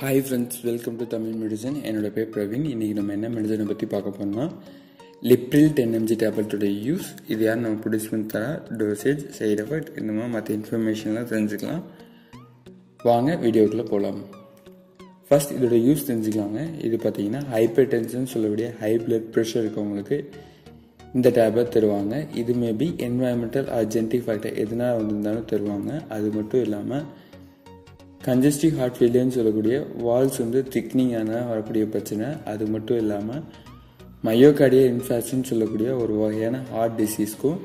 Hi friends welcome to Tamil medicine என்னோட பேர் பிரவீன். இன்றைக்கி நம்ம என்ன மெடிசனை பற்றி பார்க்க போனால் லிப்ரில் டென் எம்ஜி டேப்லெட்டோட யூஸ் இது யார் நம்ம ப்ரொடியூஸ் பண்ணி தரா டோசேஜ் சைடு எஃபெக்ட் இந்த மாதிரி மற்ற இன்ஃபர்மேஷன்லாம் தெரிஞ்சுக்கலாம். வாங்க வீடியோக்குள்ளே போகலாம் ஃபர்ஸ்ட் இதோட யூஸ் தெரிஞ்சுக்கலாங்க. இது பார்த்தீங்கன்னா ஹைப்பர் டென்ஷன் சொல்லக்கூடிய ஹை பிளட் ப்ரெஷர் இருக்கவங்களுக்கு இந்த டேப்லெட் தருவாங்க. இது மேபி என்வாயன்மெண்டல் அர்ஜென்டிக் ஃபேக்டர் எதனால் வந்திருந்தாலும் தருவாங்க. அது மட்டும் இல்லாமல் கன்ஜஸ்டிவ் ஹார்ட் ஃபெயிலியர்னு சொல்லக்கூடிய வால்ஸ் வந்து திக்னிங்கான வரக்கூடிய பிரச்சனை. அது மட்டும் இல்லாமல் மயோகார்டிய இன்ஃபேக்ஷன் சொல்லக்கூடிய ஒரு வகையான ஹார்ட் டிசீஸ்க்கும்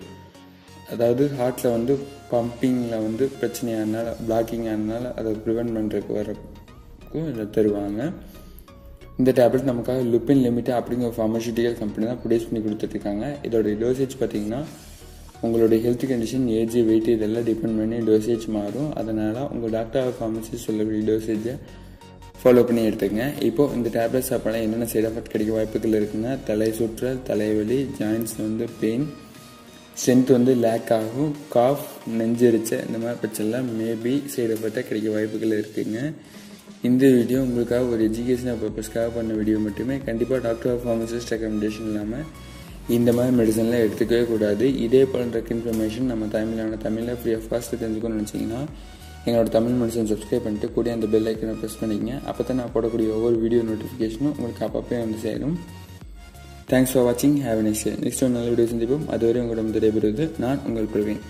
அதாவது ஹார்ட்டில் வந்து பம்பிங்கில் வந்து பிரச்சனையானால பிளாக்கிங் ஆனதுனால அதை ப்ரிவெண்ட் பண்ணுறதுக்கு வரக்கும் இதை தருவாங்க. இந்த டேப்லெட் நமக்காக லுப்பின் லிமிட்டட் அப்படிங்கிற ஃபார்மசூட்டிக்கல் கம்பெனி தான் ப்ரொடியூஸ் பண்ணி கொடுத்துட்ருக்காங்க இதோட டோசேஜ் பார்த்திங்கன்னா உங்களுடைய ஹெல்த் கண்டிஷன் ஏஜ் வெயிட் இதெல்லாம் டிபெண்ட் பண்ணி டோசேஜ் மாறும். அதனால் உங்கள் டாக்டர் ஃபார்மசி சொல்லக்கூடிய டோசேஜை ஃபாலோ பண்ணி எடுத்துக்கங்க. இப்போது இந்த டேப்லெட் சாப்பிடலாம். என்னென்ன சைட் எஃபெக்ட் கிடைக்க வாய்ப்புகள் இருக்குன்னா தலை சுற்றல் தலைவலி ஜாயின்ஸ் வந்து பெயின் ஸ்ட்ரென்த் வந்து லேக் ஆகும். காஃப் நெஞ்செரிச்ச இந்த மாதிரி பிரச்சனைலாம் மேபி சைடு எஃபெக்டாக கிடைக்க வாய்ப்புகள் இருக்குங்க. இந்த வீடியோ உங்களுக்காக ஒரு எஜுகேஷனல் பர்பஸ்க்காக பண்ண வீடியோ மட்டுமே. கண்டிப்பாக டாக்டர் ஆஃப் ஃபார்மசிஸ்ட் ரெக்கமெண்டேஷன் இல்லாமல் இந்த மாதிரி மெடிசன்லாம் எடுத்துக்கவே கூடாது. இதே போல் இன்ஃபர்மேஷன் நம்ம தமிழான தமிழில் ஃப்ரீ ஆஃப் காஸ்ட் தெரிஞ்சுக்கணும்னு நினச்சிங்கன்னா எங்களோட தமிழ் மெடிசன் சப்ஸ்கிரைப் பண்ணிட்டு கூட அந்த பெல் ஐக்கனை ப்ரெஸ் பண்ணிக்கங்க. அப்போ தான் நான் போடக்கூடிய ஒவ்வொரு வீடியோ நோட்டிஃபிகேஷனும் உங்களுக்கு அப்பப்போ வந்து சேரும். தேங்க்ஸ் ஃபார் வாட்சிங் ஹேவ் நெக்ஸ்ட் நெக்ஸ்ட் ஒரு நல்ல வீடியோ சந்திப்போம். அதுவரை உங்களிடம் விடைபெறுவது நான் உங்கள் பிரவீன்.